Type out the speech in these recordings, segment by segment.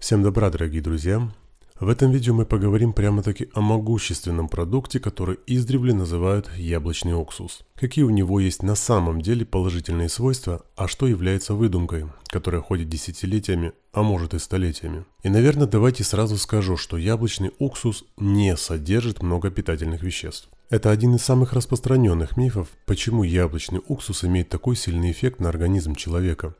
Всем добра, дорогие друзья! В этом видео мы поговорим прямо-таки о могущественном продукте, который издревле называют яблочный уксус. Какие у него есть на самом деле положительные свойства, а что является выдумкой, которая ходит десятилетиями, а может и столетиями. И, наверное, давайте сразу скажу, что яблочный уксус не содержит много питательных веществ. Это один из самых распространенных мифов, почему яблочный уксус имеет такой сильный эффект на организм человека.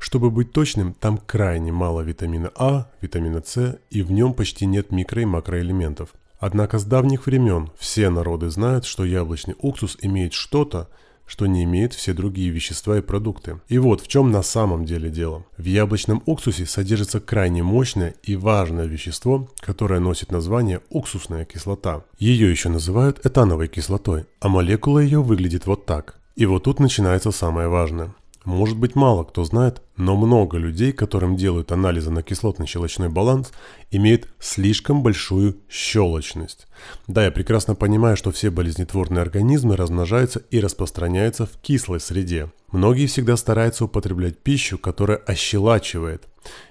Чтобы быть точным, там крайне мало витамина А, витамина С и в нем почти нет микро- и макроэлементов. Однако с давних времен все народы знают, что яблочный уксус имеет что-то, что не имеют все другие вещества и продукты. И вот в чем на самом деле дело. В яблочном уксусе содержится крайне мощное и важное вещество, которое носит название уксусная кислота. Ее еще называют этановой кислотой, а молекула ее выглядит вот так. И вот тут начинается самое важное. Может быть мало кто знает, но много людей, которым делают анализы на кислотно-щелочной баланс, имеют слишком большую щелочность. Да, я прекрасно понимаю, что все болезнетворные организмы размножаются и распространяются в кислой среде. Многие всегда стараются употреблять пищу, которая ощелачивает.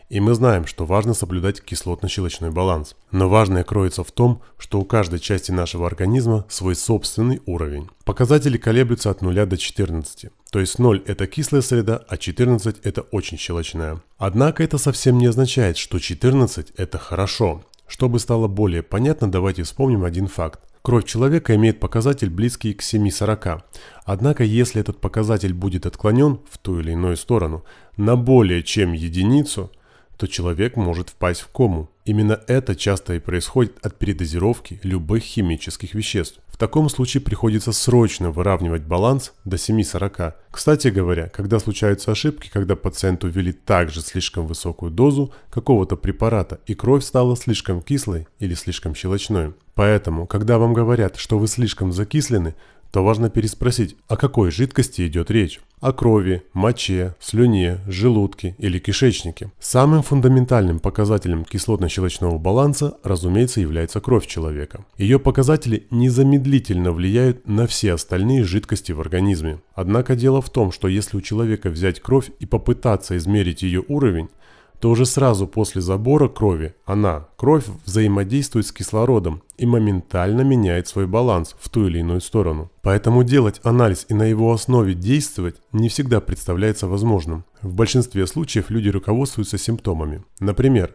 И мы знаем, что важно соблюдать кислотно-щелочной баланс. Но важное кроется в том, что у каждой части нашего организма свой собственный уровень. Показатели колеблются от 0 до 14. То есть 0 это кислая среда, а 14 это очень щелочная. Однако это совсем не означает, что 14 это хорошо. Чтобы стало более понятно, давайте вспомним один факт. Кровь человека имеет показатель близкий к 7,40. Однако, если этот показатель будет отклонен в ту или иную сторону на более чем единицу, то человек может впасть в кому. Именно это часто и происходит от передозировки любых химических веществ. Таком случае приходится срочно выравнивать баланс до 7,40. Кстати говоря, когда случаются ошибки, когда пациенту ввели также слишком высокую дозу какого-то препарата и кровь стала слишком кислой или слишком щелочной. Поэтому, когда вам говорят, что вы слишком закислены, то важно переспросить, о какой жидкости идет речь. О крови, моче, слюне, желудке или кишечнике. Самым фундаментальным показателем кислотно-щелочного баланса, разумеется, является кровь человека. Ее показатели незамедлительно влияют на все остальные жидкости в организме. Однако дело в том, что если у человека взять кровь и попытаться измерить ее уровень, то уже сразу после забора крови она, кровь, взаимодействует с кислородом и моментально меняет свой баланс в ту или иную сторону. Поэтому делать анализ и на его основе действовать не всегда представляется возможным. В большинстве случаев люди руководствуются симптомами. Например,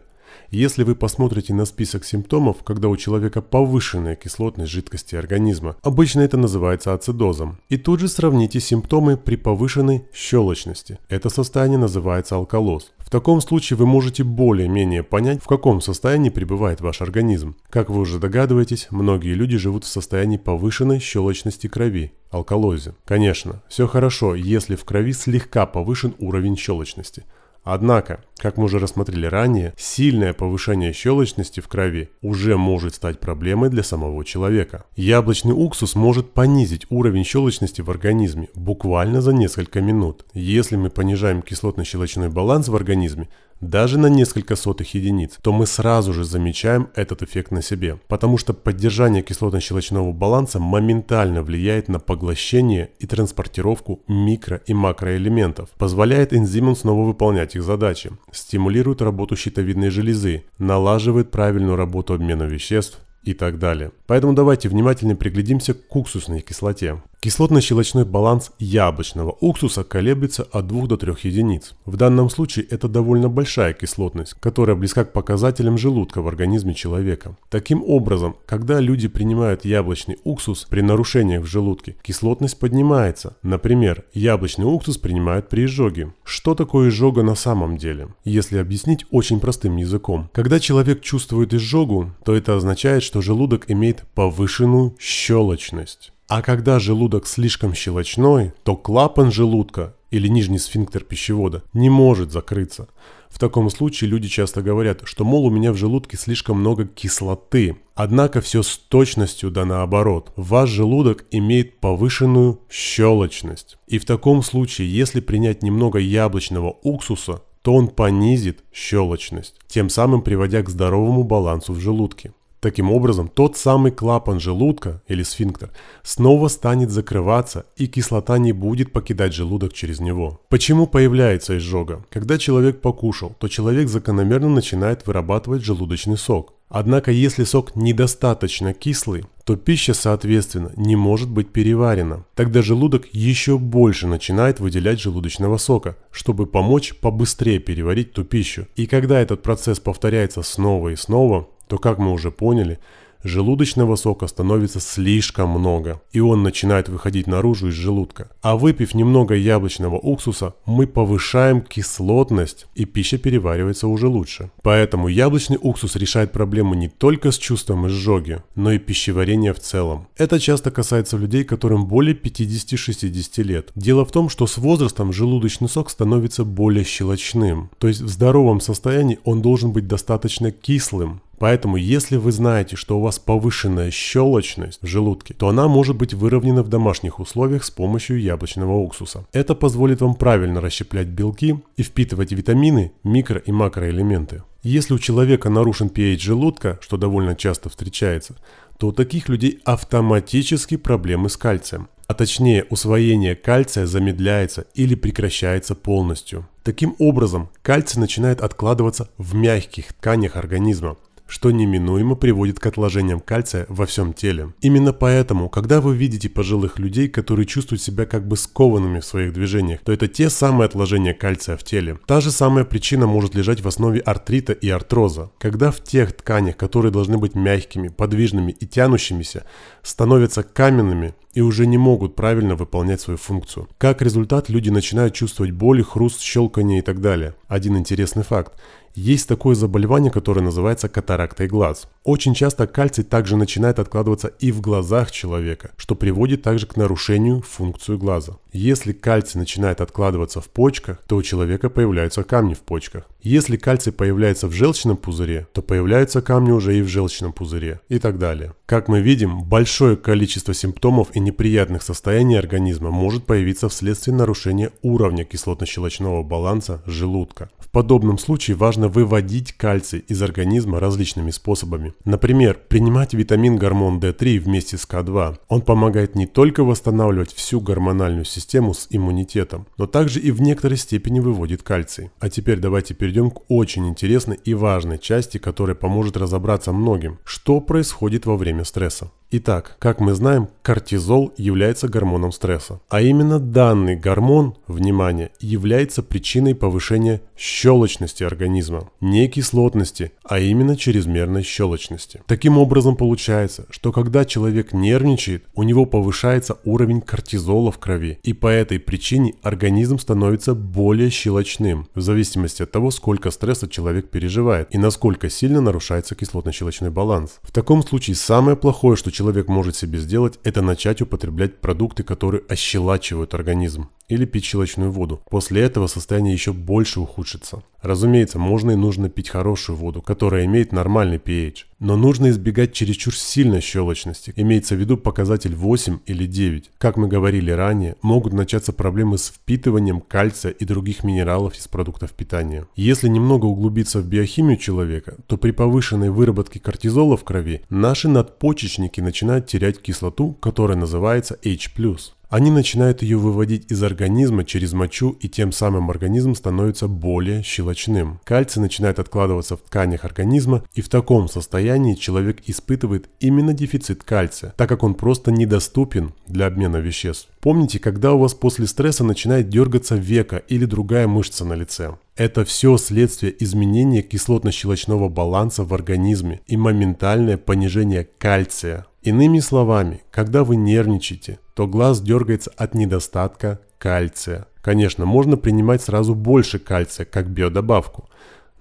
если вы посмотрите на список симптомов, когда у человека повышенная кислотность жидкости организма, обычно это называется ацидозом, и тут же сравните симптомы при повышенной щелочности. Это состояние называется алкалоз. В таком случае вы можете более-менее понять, в каком состоянии пребывает ваш организм. Как вы уже догадываетесь, многие люди живут в состоянии повышенной щелочности крови, алкалозе. Конечно, все хорошо, если в крови слегка повышен уровень щелочности – Однако, как мы уже рассмотрели ранее, сильное повышение щелочности в крови уже может стать проблемой для самого человека. Яблочный уксус может понизить уровень щелочности в организме буквально за несколько минут. Если мы понижаем кислотно-щелочной баланс в организме, даже на несколько сотых единиц, то мы сразу же замечаем этот эффект на себе, потому что поддержание кислотно-щелочного баланса моментально влияет на поглощение и транспортировку микро- и макроэлементов, позволяет энзимам снова выполнять их задачи, стимулирует работу щитовидной железы, налаживает правильную работу обмена веществ и так далее. Поэтому давайте внимательно приглядимся к уксусной кислоте. Кислотно-щелочной баланс яблочного уксуса колеблется от 2 до 3 единиц. В данном случае это довольно большая кислотность, которая близка к показателям желудка в организме человека. Таким образом, когда люди принимают яблочный уксус при нарушениях в желудке, кислотность поднимается. Например, яблочный уксус принимают при изжоге. Что такое изжога на самом деле? Если объяснить очень простым языком. Когда человек чувствует изжогу, то это означает, что желудок имеет повышенную щелочность. А когда желудок слишком щелочной, то клапан желудка или нижний сфинктер пищевода не может закрыться. В таком случае люди часто говорят, что мол у меня в желудке слишком много кислоты. Однако все с точностью да наоборот. Ваш желудок имеет повышенную щелочность. И в таком случае, если принять немного яблочного уксуса, то он понизит щелочность, тем самым приводя к здоровому балансу в желудке. Таким образом, тот самый клапан желудка или сфинктер снова станет закрываться и кислота не будет покидать желудок через него. Почему появляется изжога? Когда человек покушал, то человек закономерно начинает вырабатывать желудочный сок. Однако, если сок недостаточно кислый, то пища, соответственно, не может быть переварена. Тогда желудок еще больше начинает выделять желудочного сока, чтобы помочь побыстрее переварить ту пищу. И когда этот процесс повторяется снова и снова, то, как мы уже поняли, желудочного сока становится слишком много, и он начинает выходить наружу из желудка. А выпив немного яблочного уксуса, мы повышаем кислотность, и пища переваривается уже лучше. Поэтому яблочный уксус решает проблему не только с чувством изжоги, но и пищеварения в целом. Это часто касается людей, которым более 50-60 лет. Дело в том, что с возрастом желудочный сок становится более щелочным, то есть в здоровом состоянии он должен быть достаточно кислым, Поэтому, если вы знаете, что у вас повышенная щелочность в желудке, то она может быть выровнена в домашних условиях с помощью яблочного уксуса. Это позволит вам правильно расщеплять белки и впитывать витамины, микро- и макроэлементы. Если у человека нарушен pH желудка, что довольно часто встречается, то у таких людей автоматически проблемы с кальцием. А точнее, усвоение кальция замедляется или прекращается полностью. Таким образом, кальций начинает откладываться в мягких тканях организма, что неминуемо приводит к отложениям кальция во всем теле. Именно поэтому, когда вы видите пожилых людей, которые чувствуют себя как бы скованными в своих движениях, то это те самые отложения кальция в теле. Та же самая причина может лежать в основе артрита и артроза. Когда в тех тканях, которые должны быть мягкими, подвижными и тянущимися, становятся каменными, и уже не могут правильно выполнять свою функцию. Как результат, люди начинают чувствовать боль, хруст, щелканье и так далее. Один интересный факт. Есть такое заболевание, которое называется катарактой глаз. Очень часто кальций также начинает откладываться и в глазах человека, что приводит также к нарушению функции глаза. Если кальций начинает откладываться в почках, то у человека появляются камни в почках. Если кальций появляется в желчном пузыре, то появляются камни уже и в желчном пузыре и так далее. Как мы видим, большое количество симптомов и неприятных состояний организма может появиться вследствие нарушения уровня кислотно-щелочного баланса желудка. В подобном случае важно выводить кальций из организма различными способами. Например, принимать витамин гормон D3 вместе с К2. Он помогает не только восстанавливать всю гормональную систему с иммунитетом, но также и в некоторой степени выводит кальций. А теперь давайте перейдем к очень интересной и важной части, которая поможет разобраться многим, что происходит во время стресса. Итак, как мы знаем, кортизол является гормоном стресса. А именно данный гормон, внимание, является причиной повышения щелочности организма. Не кислотности, а именно чрезмерной щелочности. Таким образом получается, что когда человек нервничает, у него повышается уровень кортизола в крови. И по этой причине организм становится более щелочным, в зависимости от того, сколько стресса человек переживает и насколько сильно нарушается кислотно-щелочной баланс. В таком случае самое плохое, что человек человек может себе сделать, это начать употреблять продукты, которые ощелачивают организм или пить щелочную воду. После этого состояние еще больше ухудшится. Разумеется, можно и нужно пить хорошую воду, которая имеет нормальный pH. Но нужно избегать чересчур сильной щелочности. Имеется в виду показатель 8 или 9. Как мы говорили ранее, могут начаться проблемы с впитыванием кальция и других минералов из продуктов питания. Если немного углубиться в биохимию человека, то при повышенной выработке кортизола в крови наши надпочечники начинают терять кислоту, которая называется H+. Они начинают ее выводить из организма через мочу и тем самым организм становится более щелочным. Кальций начинает откладываться в тканях организма и в таком состоянии человек испытывает именно дефицит кальция, так как он просто недоступен для обмена веществ. Помните, когда у вас после стресса начинает дергаться века или другая мышца на лице? Это все следствие изменения кислотно-щелочного баланса в организме и моментальное понижение кальция. Иными словами, когда вы нервничаете, то глаз дергается от недостатка кальция. Конечно, можно принимать сразу больше кальция, как биодобавку,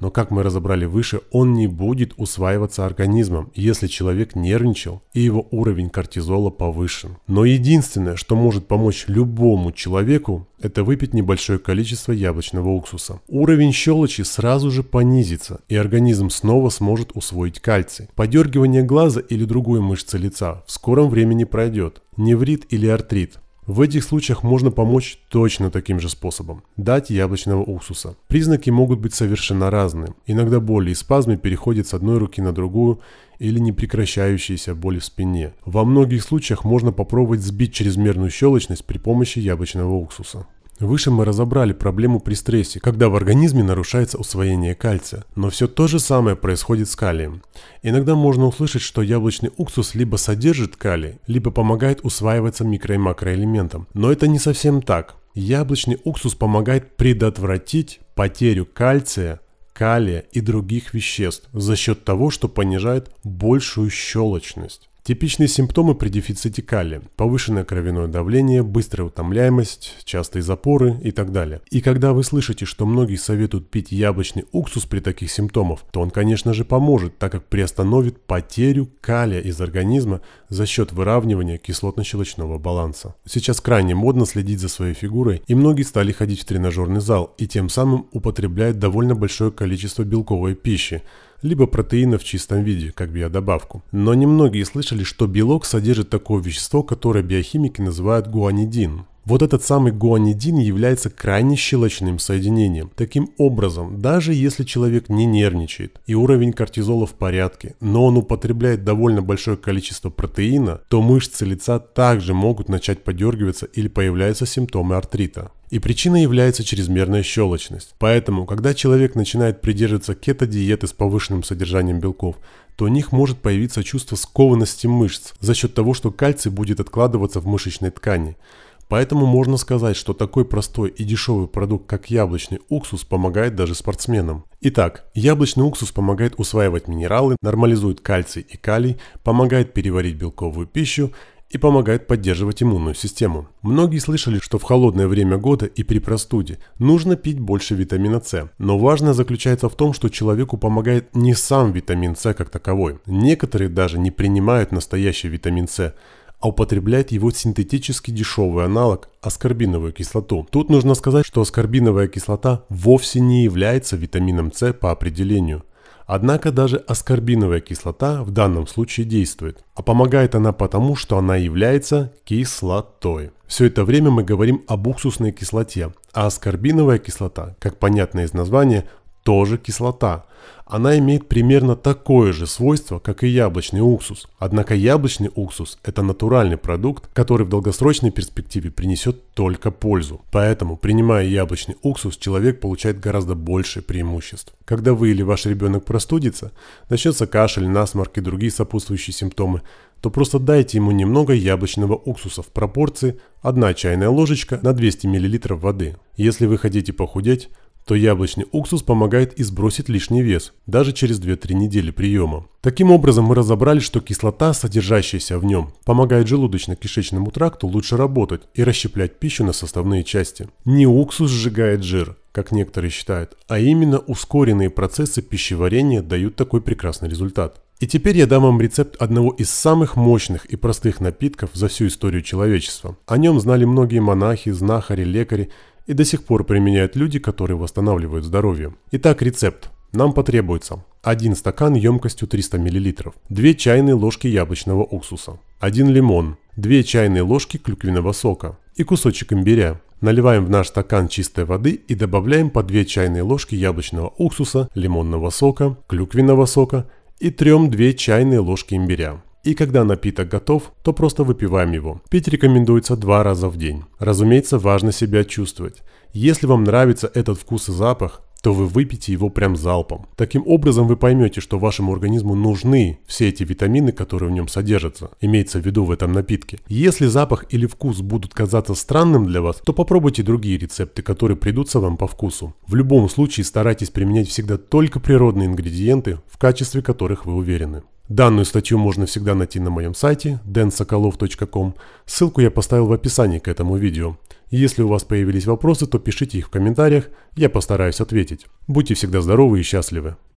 но как мы разобрали выше, он не будет усваиваться организмом, если человек нервничал и его уровень кортизола повышен. Но единственное, что может помочь любому человеку, это выпить небольшое количество яблочного уксуса. Уровень щелочи сразу же понизится, и организм снова сможет усвоить кальций. Подергивание глаза или другой мышцы лица в скором времени пройдет. Неврит или артрит В этих случаях можно помочь точно таким же способом – дать яблочного уксуса. Признаки могут быть совершенно разные. Иногда боли и спазмы переходят с одной руки на другую или непрекращающиеся боли в спине. Во многих случаях можно попробовать сбить чрезмерную щелочность при помощи яблочного уксуса. Выше мы разобрали проблему при стрессе, когда в организме нарушается усвоение кальция. Но все то же самое происходит с калием. Иногда можно услышать, что яблочный уксус либо содержит калий, либо помогает усваиваться микро- и макроэлементам. Но это не совсем так. Яблочный уксус помогает предотвратить потерю кальция, калия и других веществ за счет того, что понижает большую щелочность. Типичные симптомы при дефиците калия – повышенное кровяное давление, быстрая утомляемость, частые запоры и так далее. И когда вы слышите, что многие советуют пить яблочный уксус при таких симптомах, то он, конечно же, поможет, так как приостановит потерю калия из организма за счет выравнивания кислотно-щелочного баланса. Сейчас крайне модно следить за своей фигурой, и многие стали ходить в тренажерный зал и тем самым употребляют довольно большое количество белковой пищи, либо протеина в чистом виде, как биодобавку. Но немногие слышали, что белок содержит такое вещество, которое биохимики называют гуанидин. Вот этот самый гуанидин является крайне щелочным соединением. Таким образом, даже если человек не нервничает и уровень кортизола в порядке, но он употребляет довольно большое количество протеина, то мышцы лица также могут начать подергиваться или появляются симптомы артрита. И причиной является чрезмерная щелочность. Поэтому, когда человек начинает придерживаться кето-диеты с повышенным содержанием белков, то у них может появиться чувство скованности мышц за счет того, что кальций будет откладываться в мышечной ткани. Поэтому можно сказать, что такой простой и дешевый продукт, как яблочный уксус, помогает даже спортсменам. Итак, яблочный уксус помогает усваивать минералы, нормализует кальций и калий, помогает переварить белковую пищу и помогает поддерживать иммунную систему. Многие слышали, что в холодное время года и при простуде нужно пить больше витамина С. Но важное заключается в том, что человеку помогает не сам витамин С как таковой. Некоторые даже не принимают настоящий витамин С, а употребляет его синтетически дешевый аналог – аскорбиновую кислоту. Тут нужно сказать, что аскорбиновая кислота вовсе не является витамином С по определению. Однако даже аскорбиновая кислота в данном случае действует, а помогает она потому, что она является кислотой. Все это время мы говорим об уксусной кислоте, а аскорбиновая кислота, как понятно из названия, тоже кислота. Она имеет примерно такое же свойство, как и яблочный уксус. Однако яблочный уксус – это натуральный продукт, который в долгосрочной перспективе принесет только пользу. Поэтому, принимая яблочный уксус, человек получает гораздо больше преимуществ. Когда вы или ваш ребенок простудится, начнется кашель, насморк и другие сопутствующие симптомы, то просто дайте ему немного яблочного уксуса в пропорции 1 чайная ложечка на 200 мл воды. Если вы хотите похудеть, то яблочный уксус помогает и сбросить лишний вес, даже через 2-3 недели приема. Таким образом мы разобрали, что кислота, содержащаяся в нем, помогает желудочно-кишечному тракту лучше работать и расщеплять пищу на составные части. Не уксус сжигает жир, как некоторые считают, а именно ускоренные процессы пищеварения дают такой прекрасный результат. И теперь я дам вам рецепт одного из самых мощных и простых напитков за всю историю человечества. О нем знали многие монахи, знахари, лекари и до сих пор применяют люди, которые восстанавливают здоровье. Итак, рецепт. Нам потребуется 1 стакан емкостью 300 мл, 2 чайные ложки яблочного уксуса, 1 лимон, 2 чайные ложки клюквенного сока и кусочек имбиря. Наливаем в наш стакан чистой воды и добавляем по 2 чайные ложки яблочного уксуса, лимонного сока, клюквенного сока и трем 2 чайные ложки имбиря. И когда напиток готов, то просто выпиваем его. Пить рекомендуется два раза в день. Разумеется, важно себя чувствовать. Если вам нравится этот вкус и запах, то вы выпьете его прям залпом. Таким образом вы поймете, что вашему организму нужны все эти витамины, которые в нем содержатся, имеется в виду в этом напитке. Если запах или вкус будут казаться странным для вас, то попробуйте другие рецепты, которые придутся вам по вкусу. В любом случае старайтесь применять всегда только природные ингредиенты, в качестве которых вы уверены. Данную статью можно всегда найти на моем сайте densokolov.com. Ссылку я поставил в описании к этому видео. Если у вас появились вопросы, то пишите их в комментариях, я постараюсь ответить. Будьте всегда здоровы и счастливы.